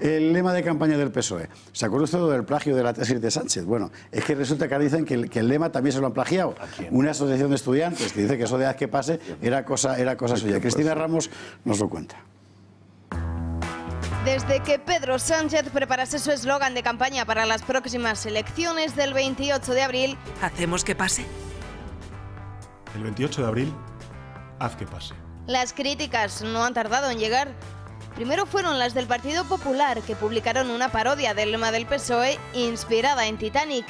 el lema de campaña del PSOE. ¿Se acuerda usted del plagio de la tesis de Sánchez? Bueno, es que resulta que ahora dicen que el, lema también se lo han plagiado. Una asociación de estudiantes que dice que eso de haz que pase era cosa, era cosa suya. Cristina Ramos nos lo cuenta. Desde que Pedro Sánchez preparase su eslogan de campaña para las próximas elecciones del 28 de abril, ¿hacemos que pase? El 28 de abril, haz que pase. Las críticas no han tardado en llegar. Primero fueron las del Partido Popular, que publicaron una parodia del lema del PSOE inspirada en Titanic.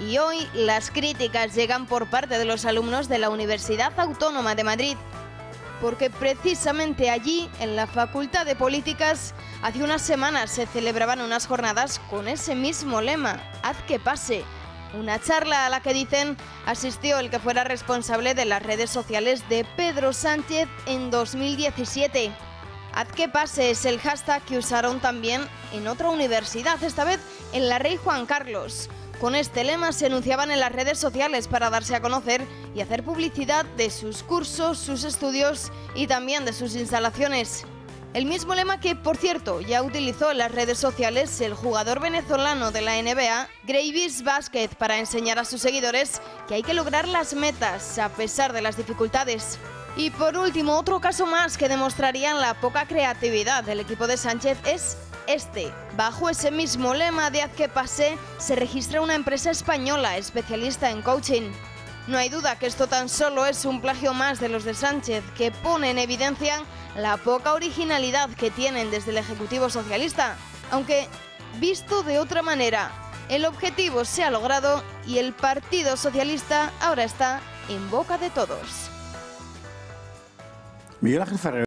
Y hoy las críticas llegan por parte de los alumnos de la Universidad Autónoma de Madrid, porque precisamente allí, en la Facultad de Políticas, hace unas semanas se celebraban unas jornadas con ese mismo lema, haz que pase. Una charla a la que dicen asistió el que fuera responsable de las redes sociales de Pedro Sánchez en 2017. Haz que pase es el hashtag que usaron también en otra universidad, esta vez en la Rey Juan Carlos. Con este lema se anunciaban en las redes sociales para darse a conocer y hacer publicidad de sus cursos, sus estudios y también de sus instalaciones. El mismo lema que, por cierto, ya utilizó en las redes sociales el jugador venezolano de la NBA, Gravis Basket, para enseñar a sus seguidores que hay que lograr las metas a pesar de las dificultades. Y por último, otro caso más que demostraría la poca creatividad del equipo de Sánchez es este. Bajo ese mismo lema de Haz que pase, se registra una empresa española especialista en coaching. No hay duda que esto tan solo es un plagio más de los de Sánchez, que pone en evidencia la poca originalidad que tienen desde el Ejecutivo Socialista. Aunque, visto de otra manera, el objetivo se ha logrado y el Partido Socialista ahora está en boca de todos. Miguel Ángel Ferrer.